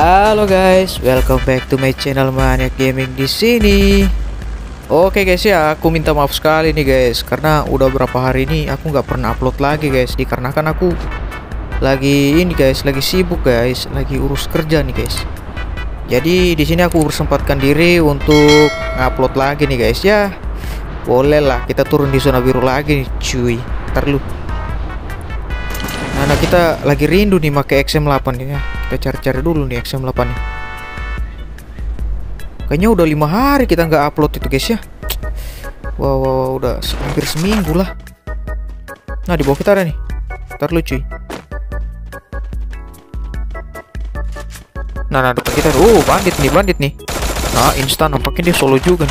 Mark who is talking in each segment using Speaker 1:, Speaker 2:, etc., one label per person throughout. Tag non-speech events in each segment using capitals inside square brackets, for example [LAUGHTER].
Speaker 1: Halo guys, welcome back to my channel Maniac Gaming di sini. Oke guys ya, aku minta maaf sekali nih guys karena udah berapa hari ini aku nggak pernah upload lagi guys dikarenakan aku lagi ini guys, lagi sibuk guys, lagi urus kerja nih guys. Jadi di sini aku bersempatkan diri untuk ngupload lagi nih guys ya. Boleh lah kita turun di zona biru lagi nih cuy. Ntar lu. Nah, nah, kita lagi rindu nih pakai XM8 nih ya. Kita cari-cari dulu nih XM8 nih. Kayaknya udah lima hari kita nggak upload itu guys ya. Wow, wow, wow, udah hampir seminggu lah. Nah di bawah kita ada nih. Ntar lu cuy. Nah, nah depan kita, oh bandit nih, bandit nih. Nah instan nampaknya dia solo juga.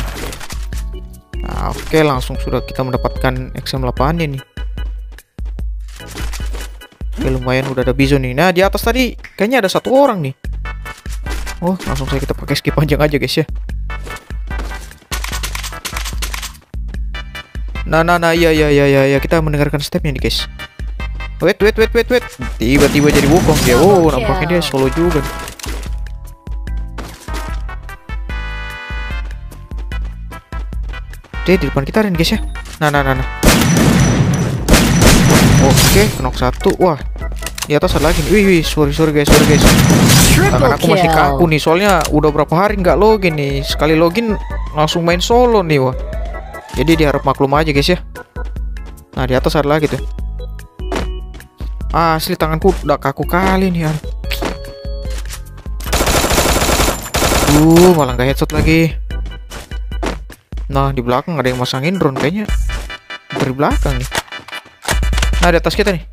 Speaker 1: Nah oke langsung sudah kita mendapatkan XM8 nya nih. Oke lumayan udah ada bison nih. Nah di atas tadi kayaknya ada satu orang nih. Oh, langsung saja kita pakai skip panjang aja guys ya. Nah, nah, nah, iya, iya, iya, iya, ya. kita mendengarkan stepnya nih guys. Wait, wait, wait, wait, wait. Tiba-tiba jadi wukong dia. Oh, nampaknya dia solo juga. Dia di depan kita nih guys ya. Nah, nah, nah, nah. Oke, knock satu. Wah, di atas ada lagi nih. Wih, wih, sorry, sorry guys, sorry guys. Tangan aku masih kaku nih, soalnya udah berapa hari nggak login nih. Sekali login langsung main solo nih, wah. Jadi diharap maklum aja guys ya. Nah di atas ada lagi tuh. Ah, asli tanganku udah kaku kali nih. Uh, malah nggak headshot lagi. Nah di belakang ada yang masangin drone kayaknya dari belakang nih. Nah di atas kita nih.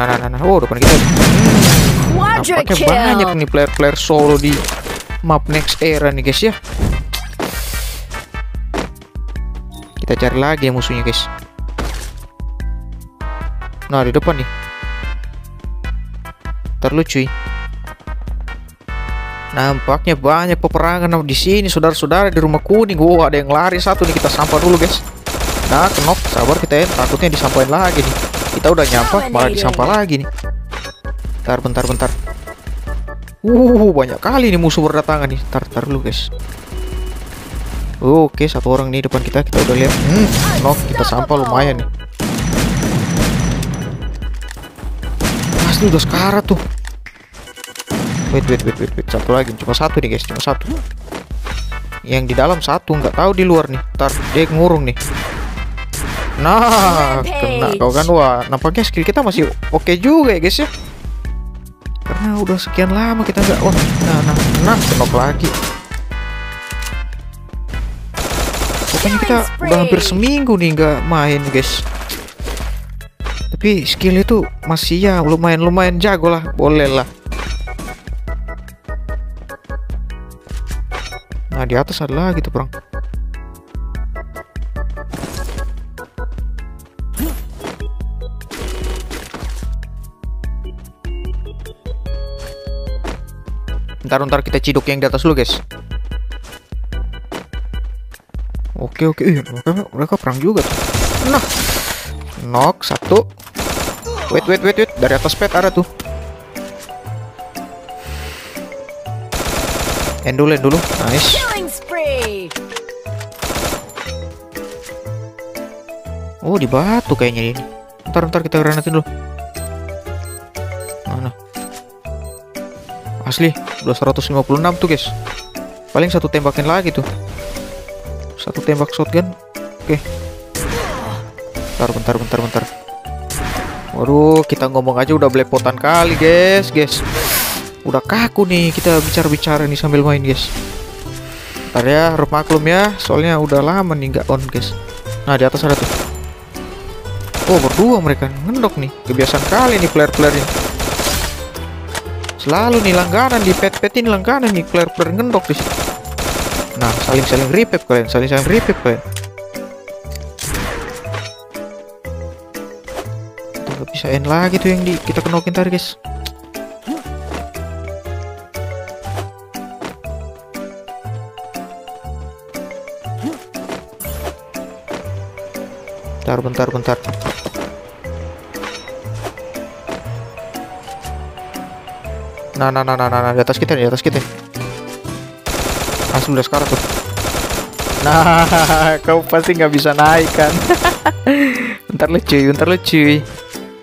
Speaker 1: Nah, nah, nah, nah. Oh, depan kita. Nampaknya banyak nih player-player solo di map next era nih guys ya. Kita cari lagi ya musuhnya guys. Nah, di depan nih. Terlucu. Nampaknya banyak peperangan di sini, saudara-saudara di rumah kuning. Wow, ada yang lari satu nih. Kita sampah dulu, guys. Nah, kenop, sabar kita ya. Takutnya disampain lagi nih. Kita udah nyampah, malah disampah lagi nih. Bentar, bentar, bentar. Uh, banyak kali nih musuh berdatangan nih. Tar, tar dulu, guys. Oke, satu orang nih depan kita. Kita udah lihat. Hmm, knock, kita sampah lumayan nih. Pasti udah sekarat tuh. Wait, wait, wait, wait, wait. Satu lagi, cuma satu nih guys, cuma satu. Yang di dalam satu, nggak tahu di luar nih. Ntar dia ngurung nih. Nah, kena kau kan wah. Nampaknya skill kita masih oke okay juga ya guys ya. Karena udah sekian lama kita nggak. Wah, nah, nah, nah, kenok lagi. Pokoknya kita udah hampir seminggu nih nggak main guys. Tapi skill itu masih ya lumayan lumayan jago lah, boleh lah. Nah di atas ada lagi tuh perang. Ntar ntar kita ciduk yang di atas dulu guys. Oke oke, Ih, mereka, mereka perang juga tuh. Nah, knock satu. Wait wait wait wait, dari atas pet ada tuh. End dulu, end dulu. Nice. Oh, di batu kayaknya ini. Ntar, ntar kita granatin dulu. Mana? Asli, udah 156 tuh, guys. Paling satu tembakin lagi tuh. Satu tembak shotgun. Oke. Bentar, bentar, bentar, bentar. Waduh, kita ngomong aja udah belepotan kali, guys, guys. Udah kaku nih kita bicara-bicara nih sambil main, guys. Ntar ya, harus maklum ya, soalnya udah lama nih nggak on, guys. Nah, di atas ada tuh. Oh berdua mereka ngendok nih Kebiasaan kali nih player-player ini Selalu nih langganan Di pet-pet ini langganan nih Player-player ngendok di sini. Nah saling-saling revive kalian Saling-saling revive kalian gak bisa end lagi tuh yang di kita kenokin tadi guys Bentar, bentar, bentar. Nah, nah, nah, nah, nah, nah, di atas kita di atas kita. Langsung udah sekarang tuh. Nah, [LAUGHS] kau pasti nggak bisa naik kan? [LAUGHS] bentar lu cuy, bentar lu cuy.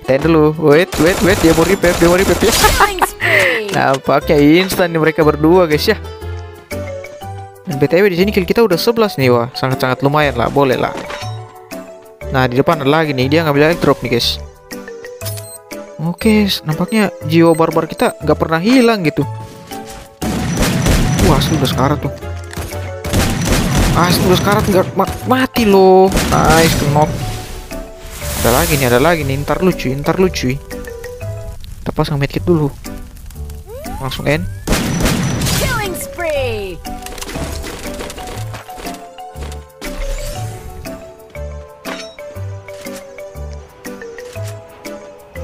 Speaker 1: Tahan dulu. Wait, wait, wait. Dia mau repair, dia mau repair.
Speaker 2: Spree. [LAUGHS]
Speaker 1: Nampaknya instan nih mereka berdua guys ya. Dan BTW di sini kita udah 11 nih wah, sangat-sangat lumayan lah, boleh lah. Nah, di depan ada lagi nih, dia ngambil drop nih guys. Oke, nampaknya jiwa barbar kita nggak pernah hilang gitu. Wah, asli udah sekarat tuh. Asli udah sekarat nggak ma- mati loh. Nice, knock. Ada lagi nih, ada lagi nih. Ntar lu cuy, ntar lu cuy. Kita pasang medkit dulu. Langsung end.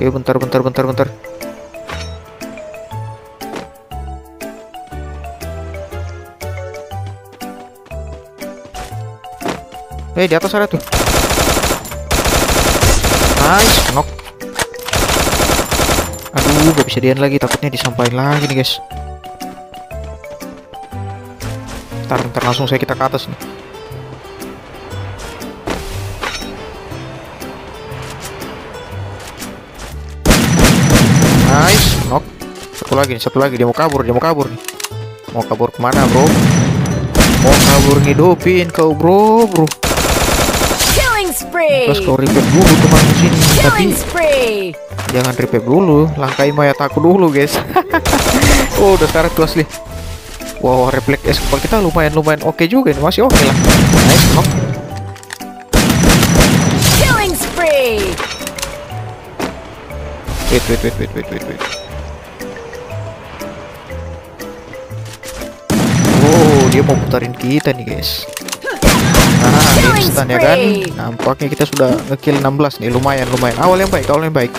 Speaker 1: Oke, bentar, bentar, bentar, bentar. Eh, di atas ada tuh. Nice, knock. Aduh, gak bisa dian lagi. Takutnya disampaikan lagi nih, guys. Bentar, bentar. Langsung saya kita ke atas nih. Satu lagi nih, satu lagi. Dia mau kabur, dia mau kabur nih. Mau kabur ke mana, bro? Mau kabur ngidupin kau, bro, bro. Terus kau repair dulu teman di sini. Tapi jangan repair dulu. Langkain mayat aku dulu, guys. [LAUGHS] oh, udah sekarang tuh asli. Wow, refleks escapade kita lumayan lumayan oke juga nih, masih oke lah. Nice, knock. Wait, wait, wait, wait, wait, wait, wait. Dia mau putarin kita nih, guys. Nah, instan ya kan? Nampaknya kita sudah ngekill 16 nih, lumayan, lumayan. Awal yang baik, awal yang baik.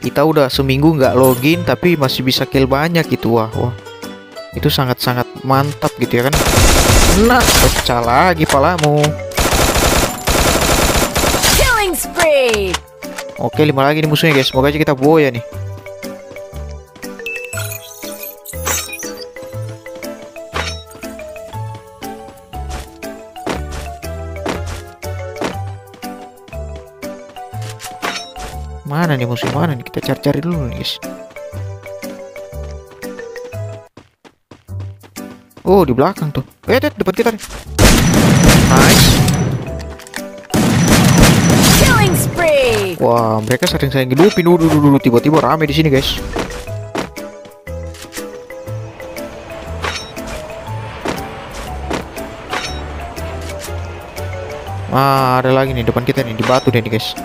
Speaker 1: Kita udah seminggu nggak login, tapi masih bisa kill banyak gitu, wah, wah. Itu sangat-sangat mantap gitu ya kan? Nah, pecah lagi palamu.
Speaker 2: Killing spree.
Speaker 1: Oke, lima lagi nih musuhnya guys. Semoga aja kita boya nih. Mana nih musuh mana nih? Kita cari-cari dulu nih guys. Oh, di belakang tuh. Eh, Dad, depan kita nih. Nice.
Speaker 2: Killing spree.
Speaker 1: Wah, mereka sering saya ngidupin dulu dulu dulu tiba-tiba rame di sini, guys. Ah, ada lagi nih depan kita nih di batu deh nih, guys.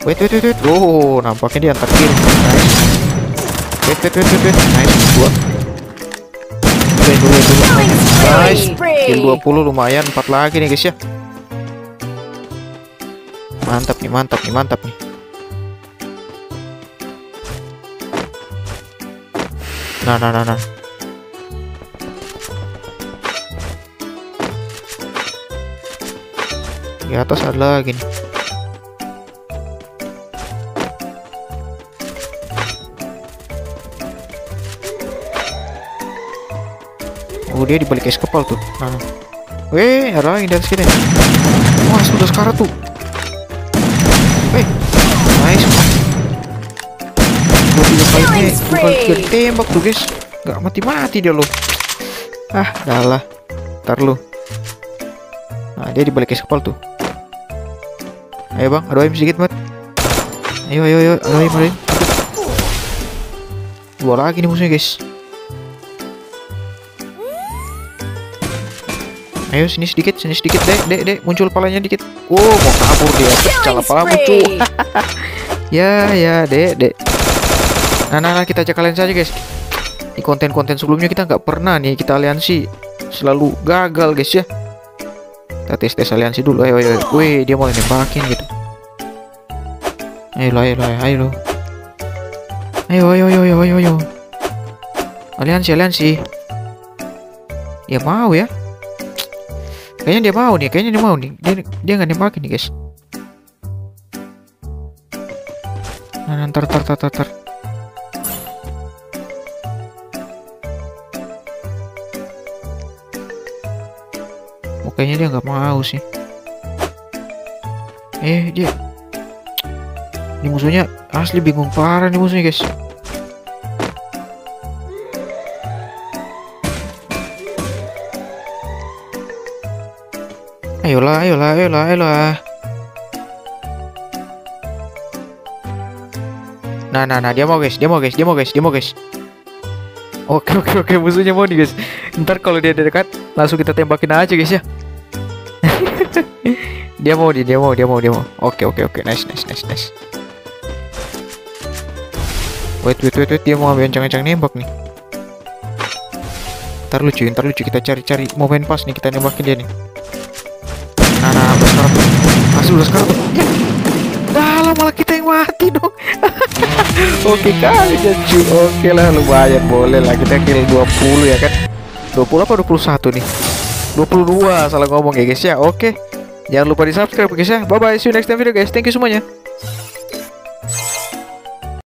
Speaker 1: Wait, wait, wait, wait. Oh, nampaknya dia antar kill. Nice. Wait, wait, wait, wait, wait. Nice, dua. Dulu, wait, dulu.
Speaker 2: Killing
Speaker 1: Nice. Kill 20 lumayan, 4 lagi nih, guys ya. Mantap nih, mantap nih, mantap nih. Nah, nah, nah, nah. Di atas ada lagi nih. Oh, dia di balik es kepal tuh. Nah. Weh, ada lagi di atas kita. nih. Wah, sudah sekarang tuh. Weh, nice. Dua tiga kali nih, dua kali tiga tembak tuh guys. Gak mati-mati dia loh. Ah, dah lah. Ntar lu. Nah, dia di balik es kepal tuh. Ayo bang, ada aim sedikit mat. Ayo, ayo, ayo, ada aim, ada aim. Dua lagi nih musuhnya guys. Ayo sini sedikit, sini sedikit, dek, dek, dek, muncul palanya dikit. Oh, mau kabur dia, pecah
Speaker 2: Killing
Speaker 1: lah pala muncul. Ya, ya, dek, dek. Nah, nah, nah, kita ajak kalian saja, guys. Di konten-konten sebelumnya kita nggak pernah nih, kita aliansi selalu gagal, guys ya. Kita tes tes aliansi dulu, ayo, ayo. Wih, dia mulai nembakin gitu. Ayo, ayo, ayo, ayo. Ayo, ayo, ayo, ayo, ayo. Aliansi, aliansi. Dia mau ya? Kayaknya dia mau nih, kayaknya dia mau nih. Dia dia nggak nembakin nih guys. Nah, nah, ntar ntar ntar ntar. Oh, kayaknya dia nggak mau sih. Eh dia, ini musuhnya asli bingung parah nih musuhnya guys. Ayolah, ayolah, ayolah, ayolah. Nah, nah, nah, dia mau guys, dia mau guys, dia mau guys, dia mau guys. Oke, oke, oke, musuhnya mau nih guys. Ntar kalau dia dekat, langsung kita tembakin aja guys ya. [LAUGHS] dia mau dia, mau, dia mau, dia mau. Oke, oke, oke, nice, nice, nice, nice. Wait, wait, wait, wait, dia mau ambil ancang-ancang nembak nih. Ntar lucu, ntar lucu kita cari-cari momen pas nih kita nembakin dia nih. Udah sekarang lah malah kita yang mati dong. [LAUGHS] Oke kali ya cu. Oke lah lumayan boleh lah kita kill 20 ya kan. 20 apa 21 nih? 22 salah ngomong ya guys ya. Oke. Jangan lupa di subscribe guys ya. Bye bye. See you next time video guys. Thank you semuanya.